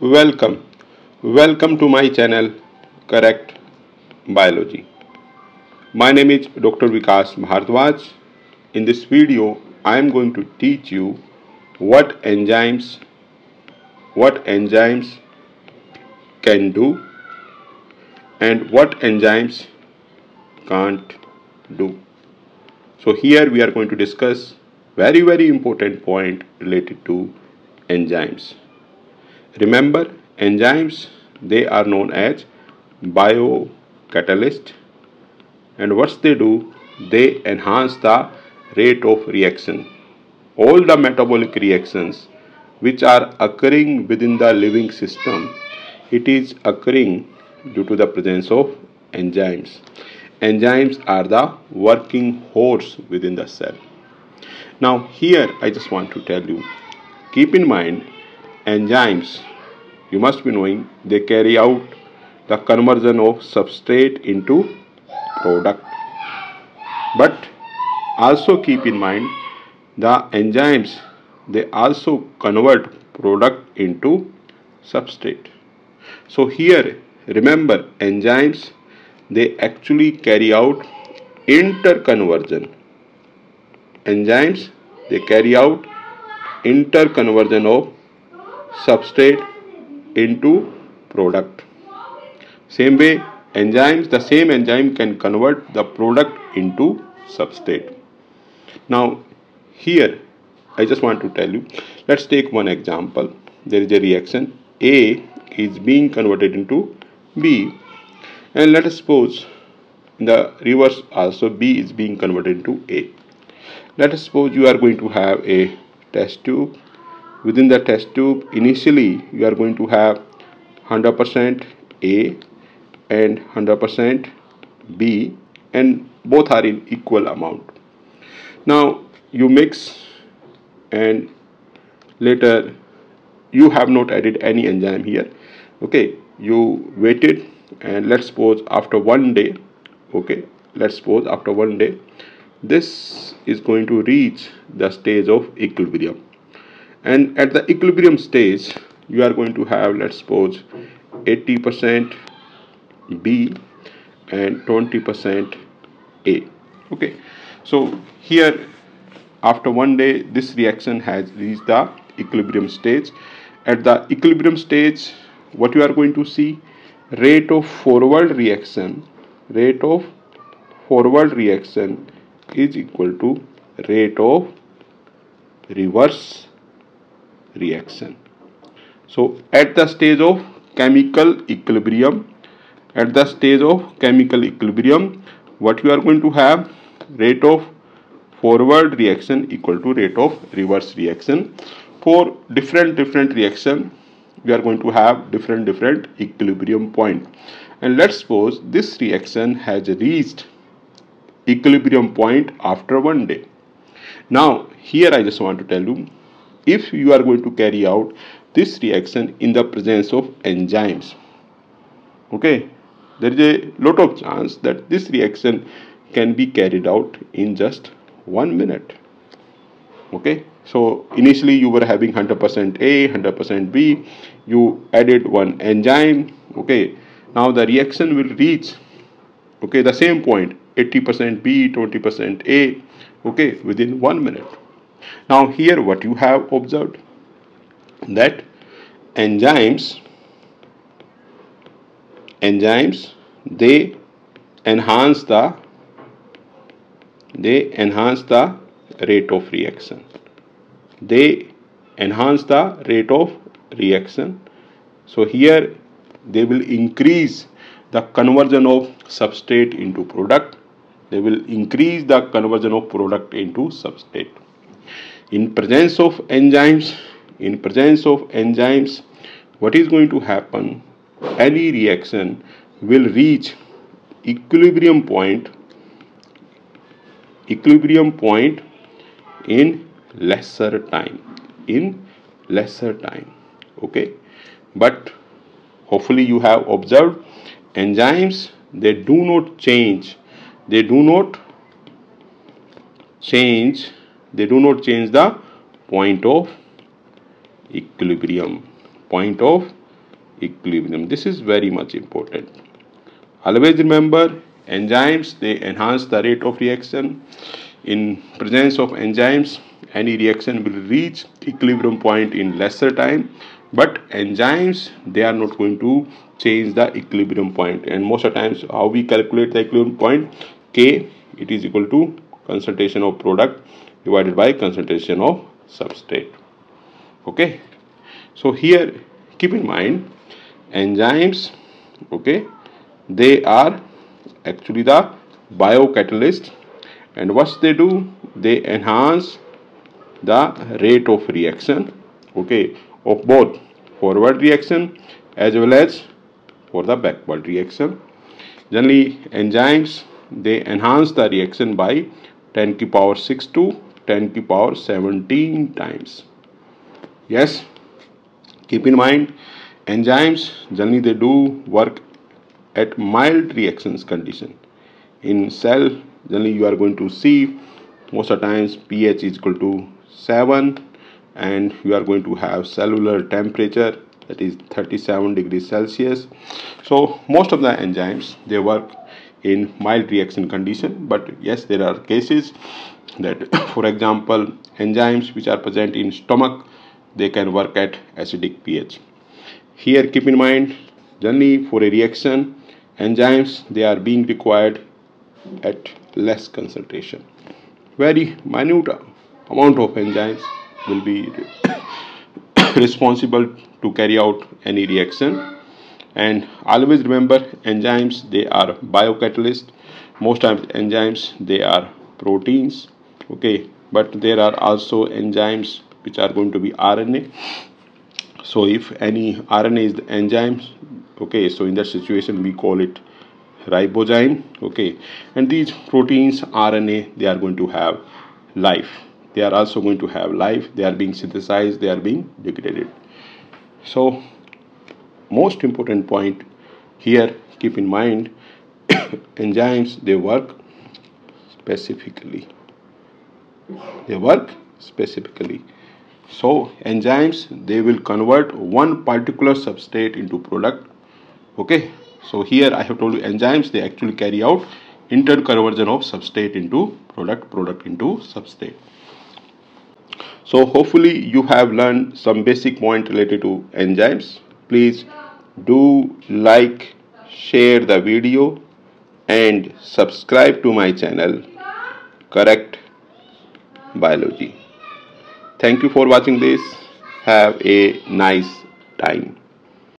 welcome. Welcome to my channel correct biology. My name is dr vikash bhardwaj in this video i am going to teach you what enzymes what enzymes can do and what enzymes can't do. So here we are going to discuss very very important point related to enzymes Remember, enzymes, they are known as biocatalyst and what they do, they enhance the rate of reaction. All the metabolic reactions which are occurring within the living system, it is occurring due to the presence of enzymes. Enzymes are the working horse within the cell. Now here I just want to tell you, keep in mind enzymes you must be knowing they carry out the conversion of substrate into product. But also keep in mind the enzymes they also convert product into substrate. So here remember enzymes they actually carry out interconversion. Enzymes they carry out interconversion of substrate into product. Same way enzymes the same enzyme can convert the product into substrate. Now here i just want to tell you let's take one example. There is a reaction. A is being converted into b. And let us suppose in the reverse also b is being converted into a. Let us suppose you are going to have a test tube within the test tube initially you are going to have 100% A and 100% B and both are in equal amount. Now you mix and later you have not added any enzyme here. Okay you waited and let's suppose after one day okay let's suppose after one day this is going to reach the stage of equilibrium and at the equilibrium stage you are going to have let's suppose 80% B and 20% A. Okay. So here after one day this reaction has reached the equilibrium stage. At the equilibrium stage what you are going to see? Rate of forward reaction rate of forward reaction is equal to rate of reverse reaction. So at the stage of chemical equilibrium, at the stage of chemical equilibrium, what you are going to have rate of forward reaction equal to rate of reverse reaction. For different different reaction, we are going to have different different equilibrium point. And let's suppose this reaction has reached equilibrium point after one day. Now here I just want to tell you if you are going to carry out this reaction in the presence of enzymes okay there is a lot of chance that this reaction can be carried out in just one minute okay? So initially you were having 100% a 100% b you added one enzyme okay? Now the reaction will reach okay the same point 80% b 20% a okay within one minute now here what you have observed that enzymes enzymes they enhance the they enhance the rate of reaction. They enhance the rate of reaction. So here they will increase the conversion of substrate into product. They will increase the conversion of product into substrate in presence of enzymes in presence of enzymes what is going to happen? Any reaction will reach equilibrium point equilibrium point in lesser time in lesser time okay? But hopefully you have observed enzymes they do not change. They do not change they do not change the point of equilibrium. Point of equilibrium. This is very much important. Always remember enzymes they enhance the rate of reaction. In presence of enzymes any reaction will reach equilibrium point in lesser time. But enzymes they are not going to change the equilibrium point. And most of times how we calculate the equilibrium point? K it is equal to concentration of product divided by concentration of substrate. Okay? So here keep in mind enzymes okay they are actually the biocatalyst. And what they do they enhance the rate of reaction okay of both forward reaction as well as for the backward reaction. Generally enzymes they enhance the reaction by 10 to power 6 to 10 to power 17 times. Yes keep in mind enzymes generally they do work at mild reactions condition. In cell generally you are going to see most of times pH is equal to 7 and you are going to have cellular temperature that is 37 degrees Celsius. So most of the enzymes they work in mild reaction condition but yes there are cases that for example enzymes which are present in stomach they can work at acidic pH. Here keep in mind generally for a reaction enzymes they are being required at less concentration. Very minute amount of enzymes will be responsible to carry out any reaction and always remember enzymes they are biocatalyst. Most times enzymes they are proteins. Okay but there are also enzymes which are going to be RNA so if any RNA is the enzyme okay so in that situation we call it ribozyme okay and these proteins RNA they are going to have life. They are also going to have life. They are being synthesized. They are being degraded. So most important point here keep in mind enzymes they work specifically. They work specifically. So enzymes they will convert one particular substrate into product. Okay? So here i have told you enzymes they actually carry out interconversion of substrate into product product into substrate. So hopefully you have learned some basic point related to enzymes please do like share the video and subscribe to my channel correct biology. Thank you for watching this. Have a nice time